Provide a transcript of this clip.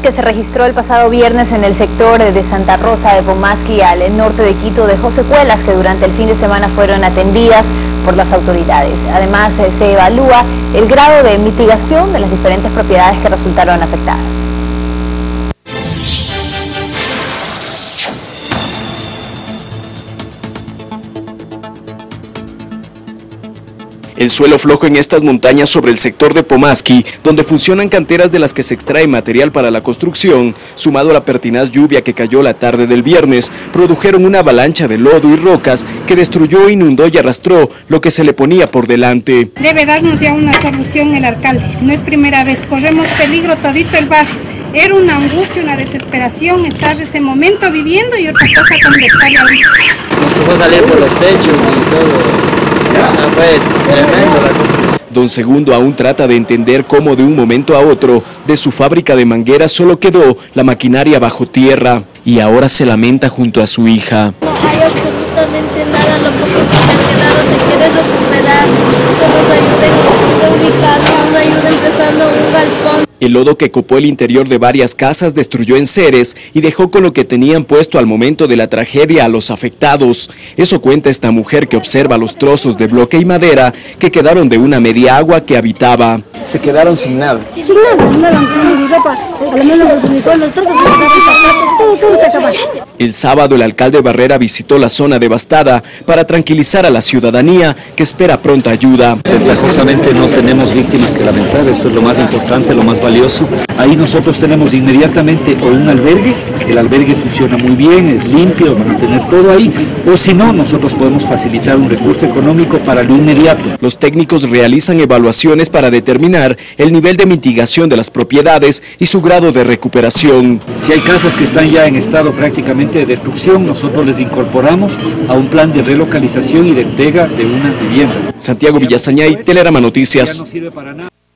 que se registró el pasado viernes en el sector de Santa Rosa de Pomasqui al norte de Quito dejó secuelas que durante el fin de semana fueron atendidas por las autoridades. Además, eh, se evalúa el grado de mitigación de las diferentes propiedades que resultaron afectadas. El suelo flojo en estas montañas sobre el sector de Pomaski, donde funcionan canteras de las que se extrae material para la construcción, sumado a la pertinaz lluvia que cayó la tarde del viernes, produjeron una avalancha de lodo y rocas que destruyó, inundó y arrastró lo que se le ponía por delante. Debe darnos ya una solución el alcalde. No es primera vez, corremos peligro todito el barrio. Era una angustia, una desesperación estar ese momento viviendo y otra cosa conversar ahorita. Nos tocó salir por los techos y todo. Don Segundo aún trata de entender cómo de un momento a otro de su fábrica de mangueras solo quedó la maquinaria bajo tierra y ahora se lamenta junto a su hija. No hay absolutamente nada, lo poco que me ha quedado se quiere recuperar, que El lodo que copó el interior de varias casas destruyó enseres y dejó con lo que tenían puesto al momento de la tragedia a los afectados. Eso cuenta esta mujer que observa los trozos de bloque y madera que quedaron de una media agua que habitaba. Se quedaron sin nada. Sin nada, sin nada, no ropa, a lo menos los uniformes, todos los zapatos, todo, todo se acabó. El sábado el alcalde Barrera visitó la zona devastada para tranquilizar a la ciudadanía que espera pronta ayuda. Ventajosamente no tenemos víctimas que lamentar, esto es lo más importante, lo más valioso. Ahí nosotros tenemos inmediatamente o un albergue, el albergue funciona muy bien, es limpio, van a tener todo ahí, o si no, nosotros podemos facilitar un recurso económico para lo inmediato. Los técnicos realizan evaluaciones para determinar el nivel de mitigación de las propiedades y su grado de recuperación. Si hay casas que están ya en estado prácticamente de destrucción, nosotros les incorporamos a un plan de relocalización y de entrega de una vivienda. Santiago Villasañay, Telerama Noticias.